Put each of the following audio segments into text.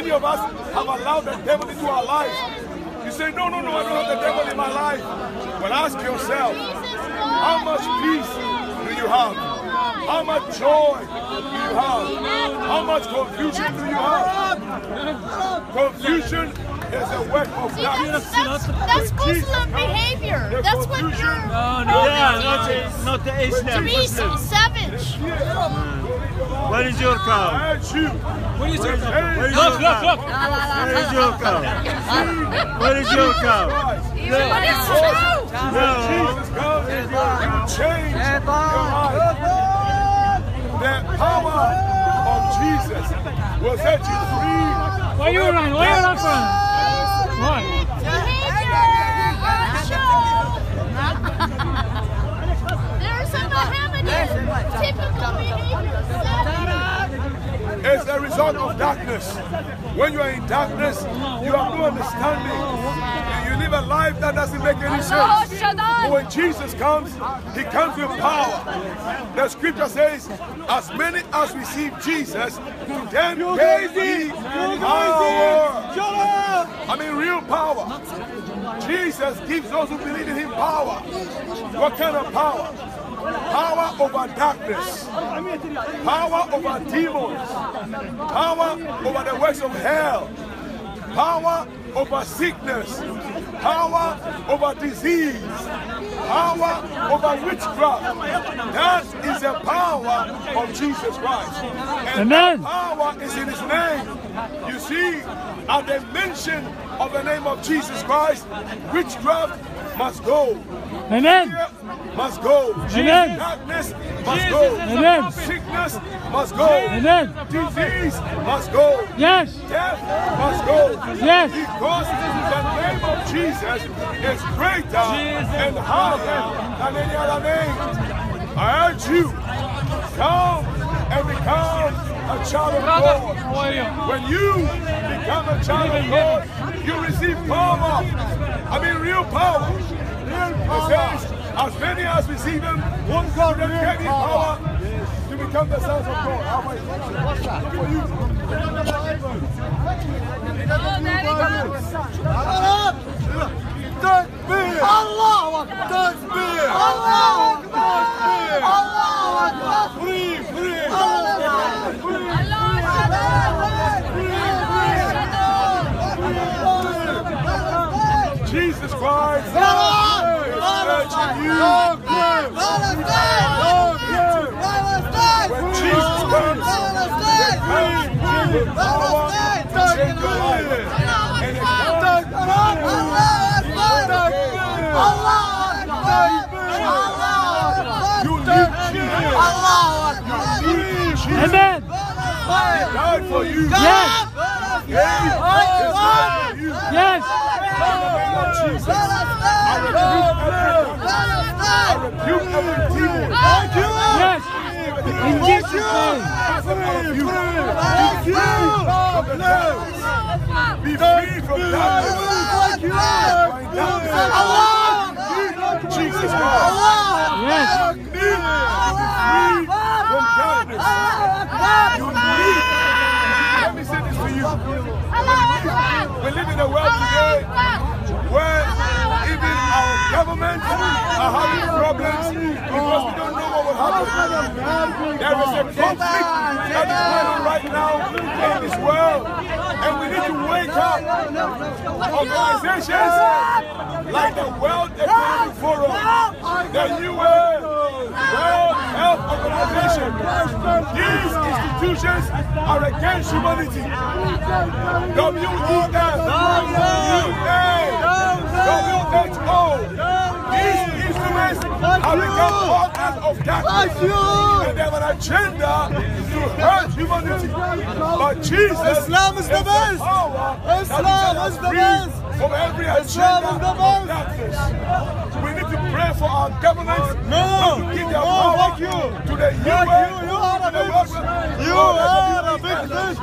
Many of us have allowed the devil into our lives. You say, no, no, no, I don't have the devil in my life. Well, ask yourself, how much peace do you have? How much joy do you have? How much confusion do you have? Confusion is a work of See, darkness. that's, that's, that's Muslim behavior. That's what you're. No, no, yeah, not, not the Islam. To be so Muslim. savage. Where is your cow? And. Where is your cow? Where is Look, your look, cow? look. Where is your cow? Where is your cow? But it's true. No. Jesus comes, you change your life. The power of Jesus will set you free. Where you run? Where you run from? Why? There's a Mohammedan typical behavior. It's a result of darkness. When you are in darkness, you have no understanding. You live a life that doesn't make any sense. But when Jesus comes, he comes with power. The scripture says, as many as receive Jesus, to them gave he power. I mean real power. Jesus gives those who believe in him power. What kind of power? Power over darkness. Power over demons. Power over the works of hell. Power over sickness. Power over disease. Power over witchcraft. That is the power of Jesus Christ. And Amen. that power is in his name. You see, at the mention of the name of Jesus Christ, witchcraft must go. Amen. Fear must go. Amen. Darkness must go. Amen. Sickness must go. Amen. Disease must go. Yes. Death must go. Yes. Because the name of Jesus is greater and higher than any other name. I urge you, come and become a child of God. Are? When you become a child of God, you receive power. I mean real power. It says, as many as receive them, one God will give power to become the sons of God. How about you? What's that? For you. Takbir! Allahu Akbar! Takbir! Allahu Akbar! Allahu Akbar! Free, free! Jesus Christ! is urging you. When Jesus comes, the King with power to change your life. And it comes You need Jesus. You need Jesus. Amen. Died for you. Yes. He gave his life for you. Yes. In the name of Jesus, I rebuke every I rebuke every demon. Yes. In Jesus' name. Passing out of you. Be free from the devil. Be free from darkness. Jesus Christ. Yes. You need to be free from darkness. You need. Let me say this to you. We live in a world today where even our government uh, are having problems because we don't know what will happen. There is a conflict that is going on right now in this world, and we need to wake up. Organizations like the World Economic Forum, the UN, World Health Organization, these institutions are against humanity. WEF, WHO, these instruments have become organs of darkness. And they have an agenda to hurt humanity. But Jesus Islam is the best. Islam is the best. From every Islam agenda is the of best. For our governments No. to give their No, power thank you. to the UN, you. You are a big- You are a big fish.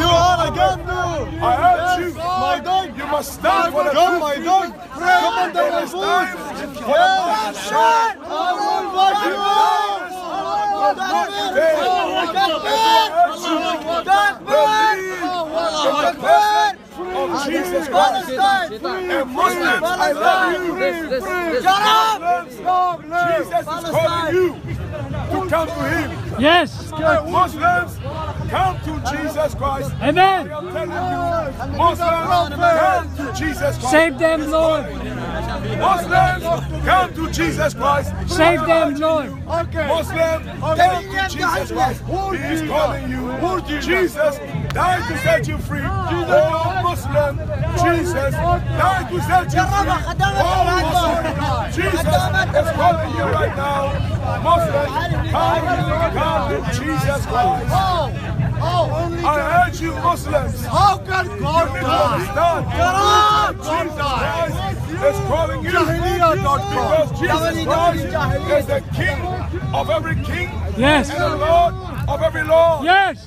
You are a gandu. I urge you, My dog. you must stand for the truth. my dog. Come on, It the is food. time for the light to shine. I will fuck you up. Not today. And so I urge Jesus Christ. And Muslims, I love you. Shut up! Jesus is calling you to come to Him. Yes. And Muslims, come to Jesus Christ. I Amen. am telling you, Muslims, come to Jesus Christ. Save them, Lord. Muslims, come to Jesus Christ. Save them, Lord. Muslim, come to Jesus Christ. He is calling you. Jesus died to set you free. Oh, Muslim, Jesus died to set you free. Oh, Muslim, Jesus is calling you right now. Muslim, come, come to Jesus Christ. Oh, oh. I urge you, Muslims. How can God need die? understand. God Jesus die. Christ is calling you Jahiliyyah.com. because Jesus Christ is the King of every king Yes. and the Lord of every Lord. Yes.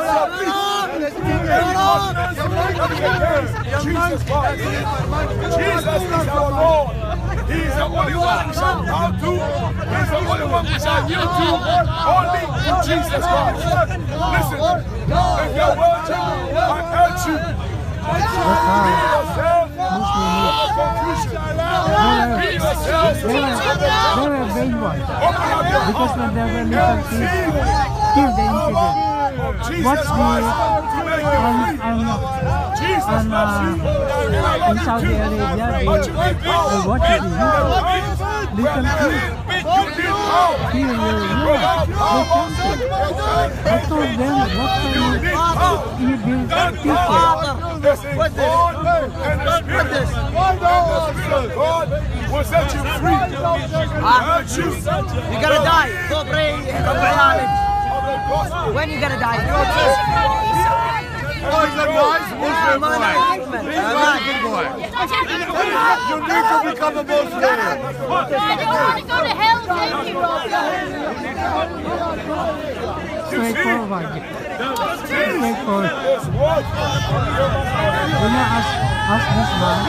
Jesus is our Lord. He is the only one we shall bow to. He is the only one we shall yield to. Only Jesus Christ. Listen, if you're watching, I urge you. Be yourself of confusion. Be yourself They were, of they Open up your because heart when there were and little see kids the killed the incident what's the and, and, and uh, in Saudi Arabia, they, what is the little kid? He will rule. They tempted. I told them what can you build people? What this? God will set you free. Ah, you gotta die. Go pray. Go pray. When are you going to die? Everyone's a nice Muslim boy. He's a good boy. You need to become a Muslim. I don't want to go to hell, thank you, Straightforward. Thank You know, as, this man,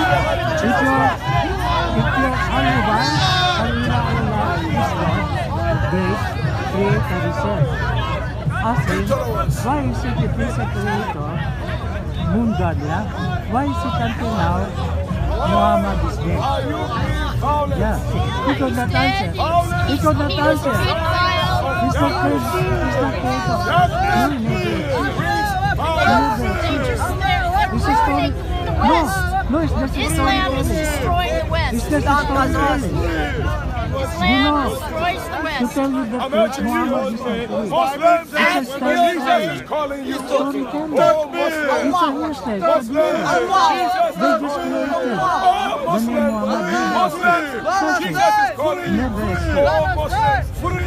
if you, if you're this. Ask why is it that this creator, moon god, yeah? Why is it until now, Muhammad is dead? Are you being violent? Yeah, he could not answer. He could not answer. He's not crazy. He's not creator. No, never. Is story. No, no, it's just a Islam is destroying the West. It's just a story. Islam destroys the West. you I'm urging you, Muhammad is not free. Muslims. Jesus is calling you. Oh, Muslims. It's a hearsay. Muslims. Jesus They just created. Oh, Muslims. Muslims. Jesus is calling you. Oh. Muslims.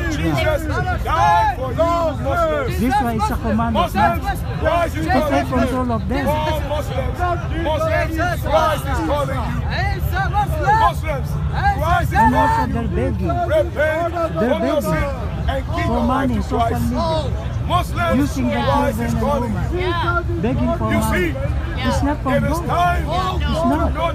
This one is a command of. God to take control of them. Muslims. Christ is calling you. Muslims. Begging Repent from your sin Muslims, using the children and women. Begging for money. It's not from God.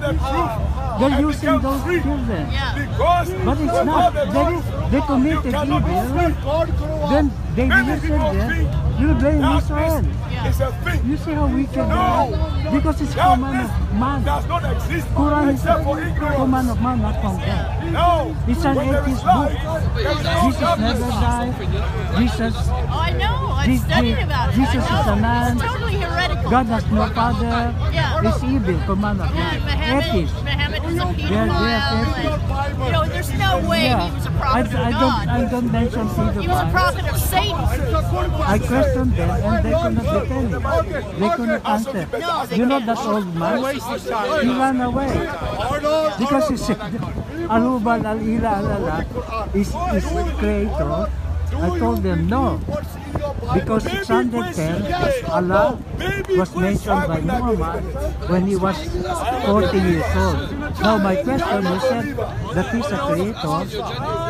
It's not. Know the truth They're and using those free. children. Yeah. Because But it's without not. the They, truth, they committed evil. Then they Many listen people them. think You blame darkness Israel. is a thing. You see how wicked they No. are? Because it's command of man. does not exist Quran except for ignorance. command of man, not from God. No, It's an when there is atheist book. there is no Jesus never died. Jesus, Oh, I know. I Je- studied about it. Jesus is a man. It's totally heretical. God has no father. Yeah. It's evil, command of Yeah. Muhammad, was a pedophile. and, you know, there's no way Yeah. he was a I, prophet I of don't. I don't mention He was a prophet of Satan. I questioned them and they could not defend it. They could not answer. No, You know that old man? He ran away. Because he said, Alubal al-Ila al-Ala is, is creator. I told them, no. Because 610, Allah was mentioned by Muhammad when he was 40 years old. Now my question is said that he's a creator.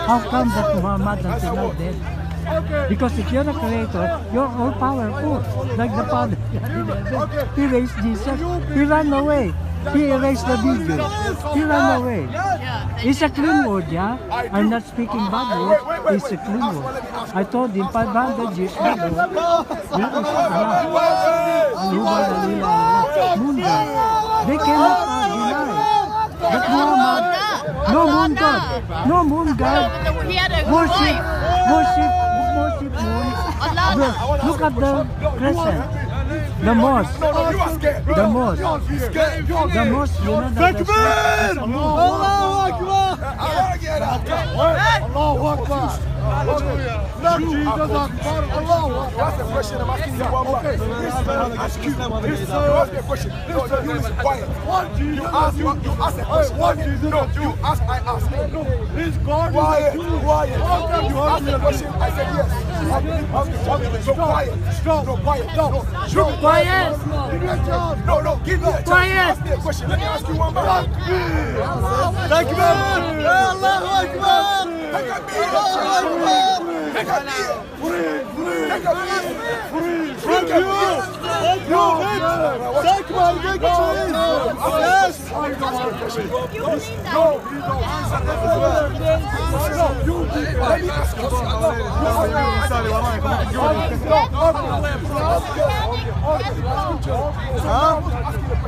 How come that Muhammad until now dead? Because if you're a creator, you're all powerful. Oh, like the Father. He raised Jesus. He ran away. He erased the video. He ran away. It's a clean word, yeah? I'm not speaking bad words. It's a clean word. I told him 500 years ago. That is Allah. Anuba Dalila Allah. Moon God. They cannot deny that Muhammad, no moon God, no moon God, He worship, worship, worship moon. Allah. Look, look at the crescent, the mosque, No, no, you are scared. the mosque, the mosque, you know the Allahu Akbar! I get out. Allahu Akbar! Not Jesus Akbar! Allahu Akbar! That's the question I'm asking you one more. This man asked you. This you ask me a question. No, no, you listen quiet. You ask, you, you ask a question. What Jesus? No, you ask, I ask. His God Quiet, is a Jew. quiet. Okay, You asked the question, I said yes. Okay, so quiet. Stop. No, quiet. No, you be Quiet. Give me a chance. No, no, give me a chance. Quiet. Ask me a question. Let me ask you one more. Takbir! Allahu Akbar! Take a beer. Take a beer. Take a beer. Thank you! Thank you! Takbir! Big cheese! Yes! You Give.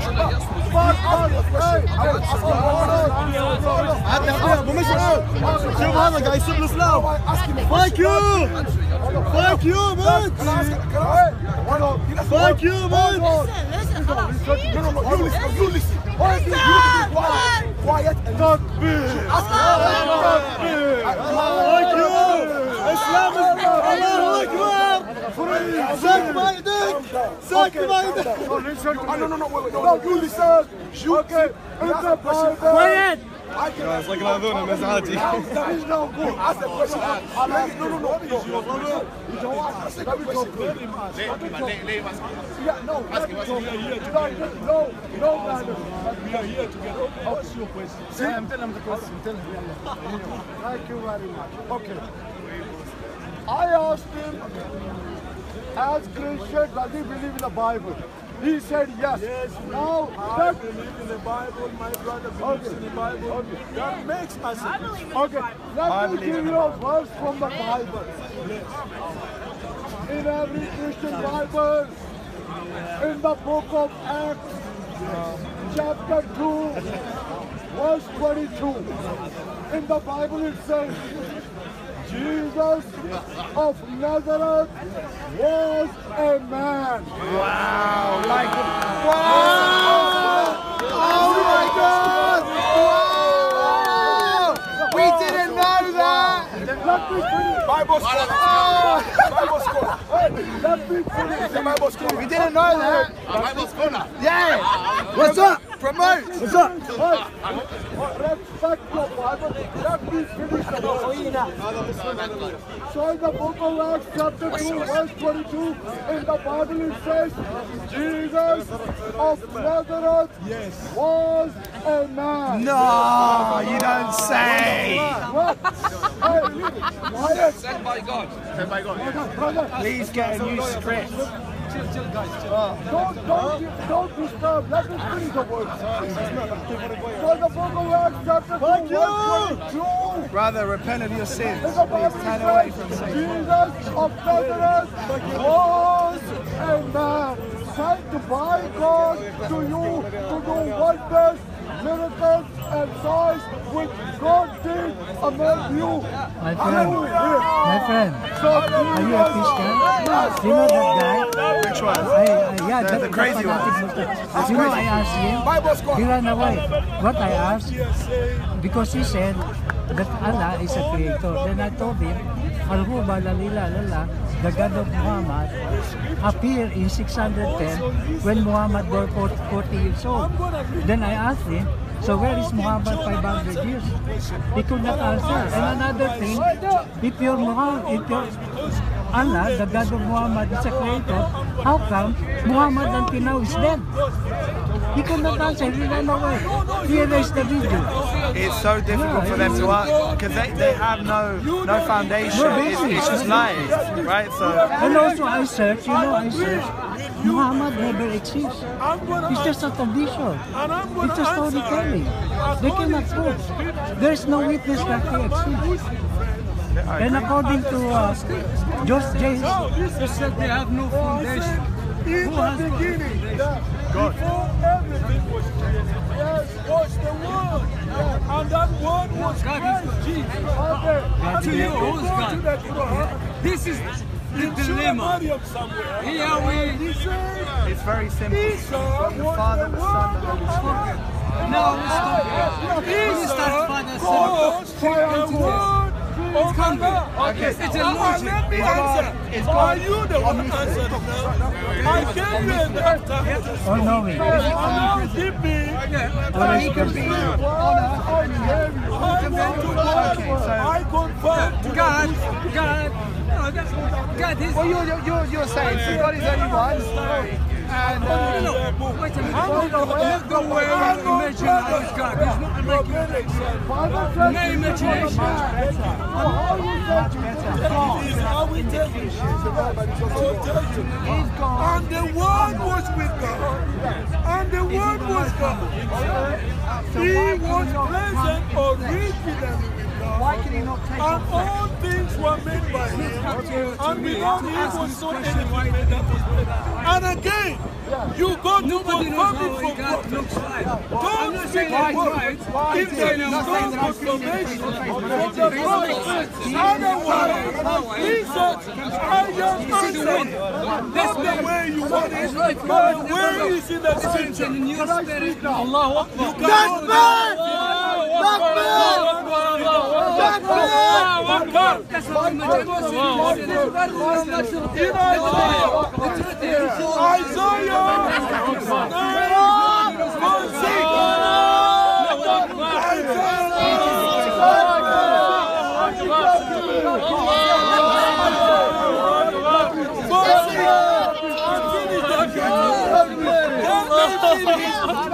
Fuck you! Fuck you, man! Fuck you, man! Listen, listen, No, no, no, you listen, you Fuck you! Islam is... Allahu Akbar! Suck my dick! Suck my dick! No, no, no, wait, wait, no, you listen. You. It's. Quiet. Can another message. There is no. No, no, no, no. No. No, no, no. We are here together. Thank you very much. I asked him, as Christian, does he believe in the Bible? He said yes. Yes. Now that believe in the Bible, my brother believes Okay. in the Bible. Okay. That makes us a Christian. Okay, let me give you a verse from the Bible. Yes. In every Christian Bible, in the book of Acts, chapter 2, verse 22, in the Bible it says, Jesus of Nazareth was a man. Wow! Like, wow! Oh my God! Wow! We didn't know that! Let me finish. Bible scholar. Bible scholar. Let me finish. Bible scholar. We didn't know that! Bible school. Yeah! What's up? Promote! What's up? Respect your Bible. Let me finish the verse. So in the book of Acts chapter 2 verse 22 in the Bible it says Jesus of Nazareth was a man. No, you don't say! What? Hey, quiet. Sent by God. Please get a new script. Uh, don't, don't, don't disturb. Let me finish the word. So in the book of Acts chapter 2 verse 22 Brother, repent of your sins. In the Please it turn away from sin. Jesus of Nazareth was a man sent by God to you to do wonders, miracles, and signs which God did among you. My friend, my friend, So are you a Christian? Do you know that guy? Which one? I, I, yeah, that, the crazy one. one. You know, I asked him. He ran away. What I asked, because he said that Allah is a creator. Then I told him, Al-Huba, Lalila, the God of Muhammad, appeared in 610 when Muhammad was 40 40 years old. Then I asked him, so where is Muhammad 500 years? He could not answer. And another thing, if you're Muhammad, if you're Allah, the God of Muhammad, is a creator, how come Muhammad until now is dead? He cannot answer, he ran away. He erased the video. It's so difficult for them to answer because they, they have no no foundation. No It's, it's just lies, right? So And also I search, you know, I search. Muhammad never exists. It's just a tradition. It's a storytelling. They cannot prove. There's no witness that he exists. And according to uh, George James, He said they have no foundation. In the beginning, God. before everything was created, yes, was the Word. And that Word was Christ Jesus. Okay. And To you, you who's God? to the This is the in dilemma. Maryam somewhere, Here we it's very simple. Isa The Father, the the Son, Word the of Holy Allah. Spirit. now we start. When you start Isa Father Son, was the Word of Allah. Okay, it's a Now, logic. let me answer. Oh, is oh, Are God you the one answering now? I gave you enough time to or knowing, Now give me or is the I confirm to God, God, no, that, God is. Well, you're, you're, you're, you're saying so God is only one, and No, uh, no, no. Wait a minute. Look the way how is God. It's not like my imagination. This is how we tell you. Tell you. And the word was with God. And the word was God. He was present originally with God. And all things were made by him. And without him was not anything that was made. And again, you go to confirm it from God God. looks like. I'm Don't not speak that's word. right. If there is no confirmation from the prophet, otherwise, he said, I am answered. That's the way you want it. But the way is in the scripture. in the new spirit. Allahu Akbar. That's we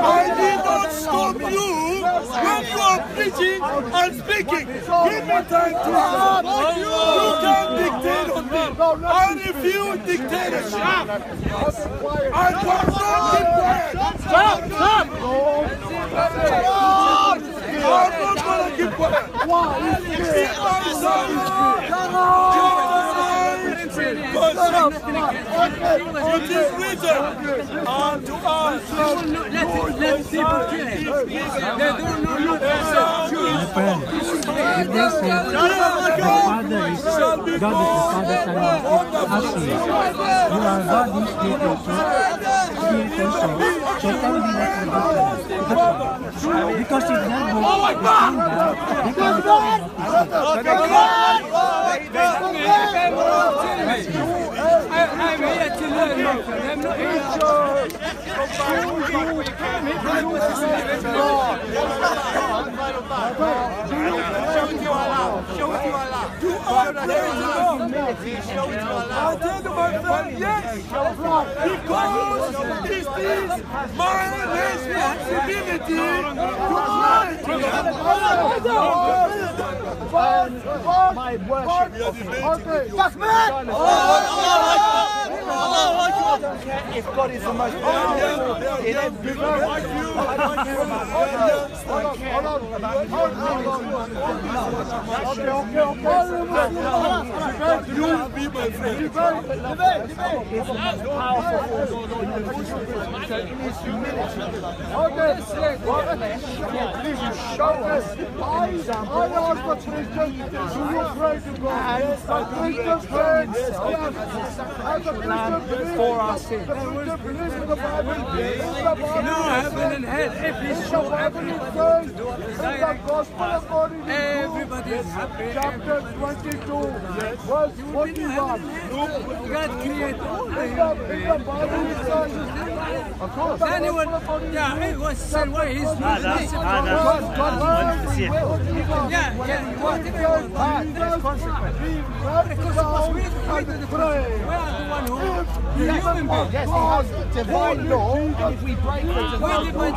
I did not stop you are preaching and speaking. Give me time to stop. You can't dictate on me. I refuse dictatorship. I cannot keep quiet. Stop, stop. I'm not going to keep quiet. Keep my son. It is written unto us. Let, let people kill him. They don't know nothing. my friend, if they say the Father is God is the Father, Son, and Ashley, you are God is spiritual, spiritual soul, so tell me what the difference. Because if that book is found out, they cannot I, I'm here to learn, my friend. I'm not here. I tell you, my friend, yes, because it is my responsibility to my worship of Him. I if God is the most powerful in every You be my friend. Christian time for our sins. No, heaven and hell, every soul, every Everybody is happy. Chapter 22, verse 41. God created all the Of course. Anyone, yeah, he was said, why he's not Yeah, yeah, what did he want? There's consequence. There's consequence. We need to the consequence beings. Yes, he has divine law, and if we break divine law,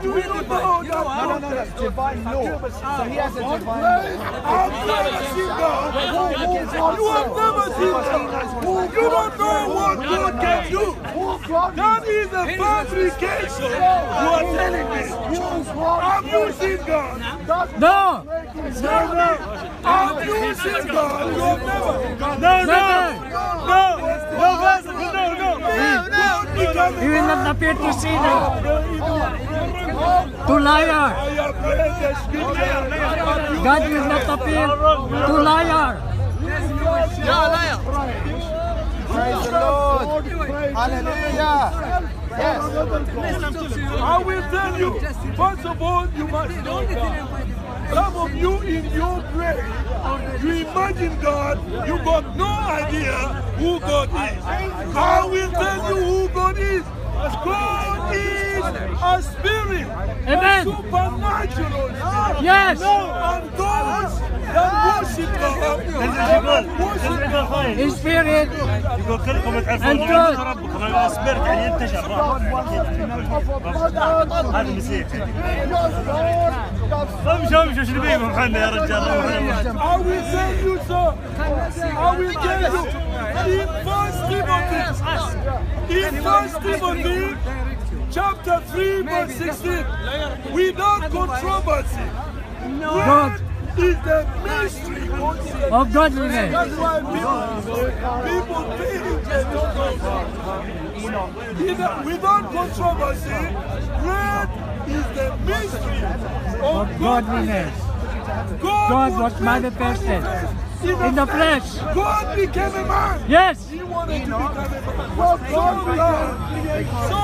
do know no, no, no, divine law. So he has a divine law. I've never seen God. You have never seen God. You don't know what God can do. That is a fabrication. You are telling me. Have you seen God? No! Have you seen God? You have never. No, no, No, no, no, no, no. He will not appear to sinner. To liar. God will not appear to liar. Praise the Lord. Hallelujah. Yes. I will tell you. First of all, you must know God. Some of you in your brain, you imagine God, you got no idea who God is. I will tell you who God is. God is a spirit, Amen. a supernatural. Yes. And spirit يقول كلكم تعرفون. ربكم أنا اصبرت يعني ينتشر هذا المسيح امشوا امشوا شنو بيكم إحنا يا رجال I will tell you, sir. I will tell you. In First Timothy, in First Timothy, chapter three, verse sixteen, without controversy, God is the mystery of godliness. That's why people, people think they don't know God. Without controversy, great is the mystery of Of godliness. God, God was manifested in the flesh. God became a man. Yes. He wanted to become a man. So that, so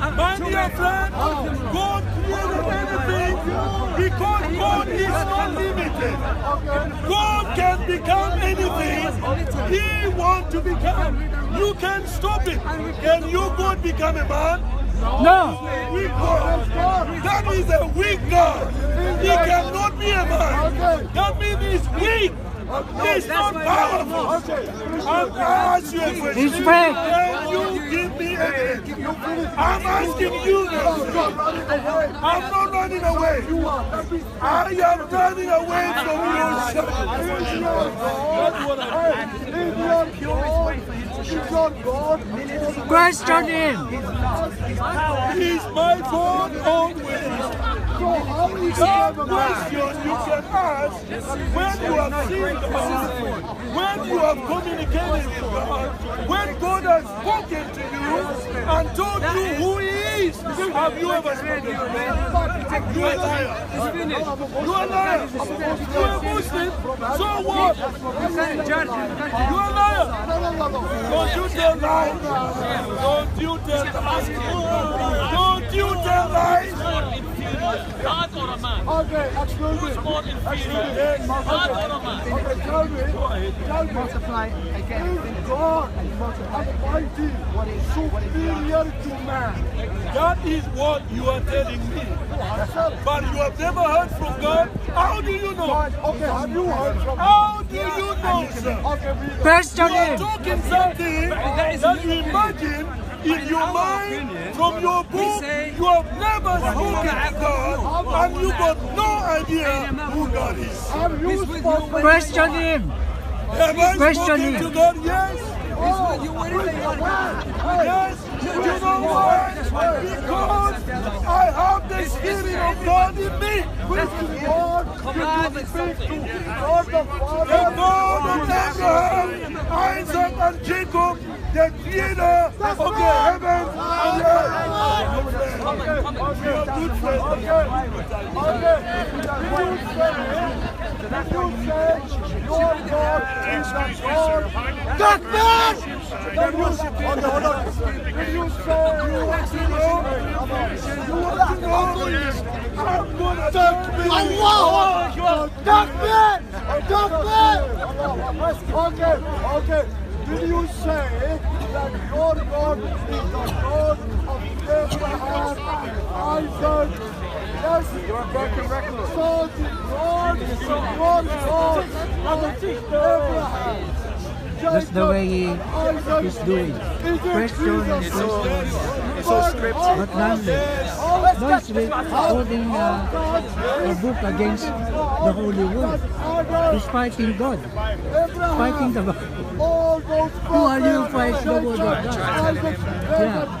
My dear friend, God created anything because God is unlimited. God can become anything He wants to become. You can stop it. Can you God become a man? No. Weak God. That is a weak God. He cannot be a man. That means he's weak. He's not powerful. I'm asking you a question. Can you give me evidence? I'm asking you. I'm not running away. I am running away from your God. Question him. He's my God always. That question you can ask when you have seen God, when you have communicated with God, when God has spoken to you and told you who He is. Have you ever spoken to God? You are a liar. You are liar. You are Muslim. So what? You are a liar. Don't you tell lies. Don't you tell lies. Don't you tell lies. God or a man? Okay, absolutely. Who's more inferior? Yes. God or a man? Okay, tell me. Tell me. Multiply again. Is God Almighty superior to man? That is what you are telling me. But you have never heard from God. How do you know? Okay, have you heard from How do you know, sir? Okay, Question you are talking something that you imagine in your mind from your book. You have never spoken to God, and you got no idea who God is. Have you spoken? Question him. Have I Question spoken him. to God? Yes. You whatever oh, you want. Yes. You know why? Because I have the Spirit of God in me. Which is God to speak to. God the Father. The God of Abraham, Isaac, and Jacob. The creator of the heavens and the earth. Okay, okay, are good friends. Okay, okay. You say, did you say your God is the God? That man! You say, hold on, hold on. Did you want to know? You want to know? I'm gonna duck me. Allah! Duck me! Duck me! Okay, okay. Did you say that your God is the God of Abraham, Isaac? Yes, you're broken record. So the God is the God of Abraham. That's the way he is doing. Question and It's all, question. it's all scripted. But nonetheless, no, it's with holding uh, a book against the Holy Word. He's fighting God. Fighting the Bible. Who are you fighting the Word of God? Yeah.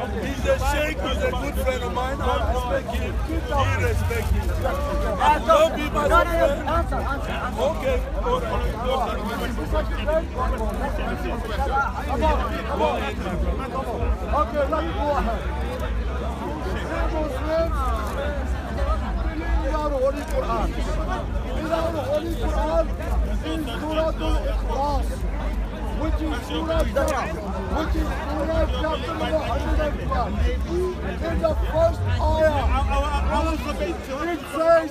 He's a sheikh, he's a good friend of mine. I respect him. He respects me. Don't be my No, no. Answer, answer, answer. Okay. All right. Come come. Okay, let me go ahead. Holy Quran. In our Holy Quran is which is which is Surah chapter number 112. In the first ayah, it says,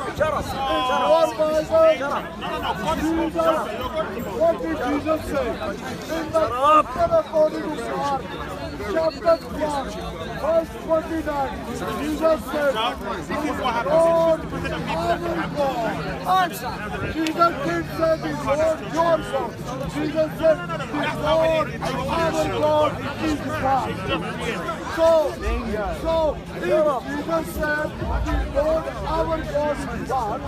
Shut up! What did Jesus say? In the Gospel according to Mark, chapter 12, verse 29, Jesus said, Lord, our God. Jesus didn't say the Lord your God. Jesus said the Lord our God is God. So, so if Jesus said the Lord our Lord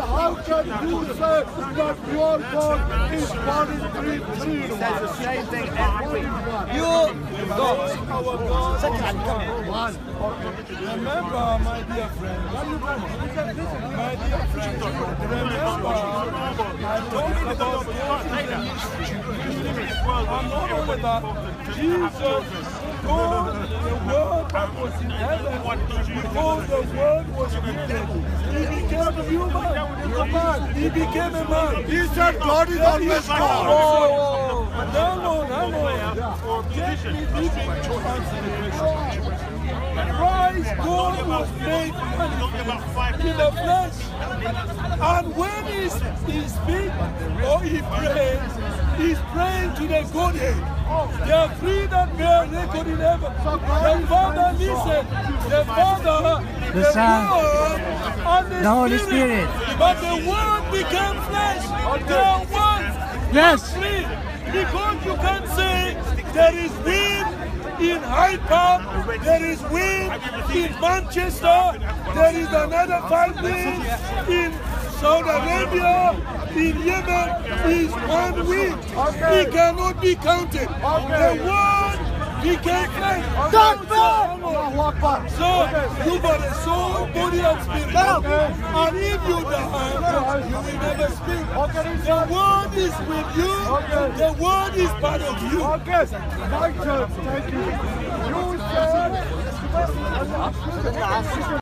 how can you say that your God is one in three, the. You God! Second. Remember, my dear friend, remember, I you about and not only that, Jesus told the word that was in heaven before the word was created. He became a human, a man. He became a man. He said God is always God. Oh, oh, oh. No, no, no, no. Get me deep into. Christ, God was made manifest in the flesh. And when oh, he, he speaks or he prays, he's praying to the Godhead. There are three that bear record in heaven. The Father listen, the Father, The Son, Word, and the, the Holy Spirit. But the Word became flesh. They are one. Yes. Three. Because you can't say there is wind in Hyde Park, there is wind in Manchester, there is another five winds in Saudi Arabia, in Yemen, is one wind. It cannot be counted. The word became flesh. Don't So you got a soul, body, and spirit. And if you die, you will never speak. The word is with you. The word is part of you. Okay, my turn. Thank you. You said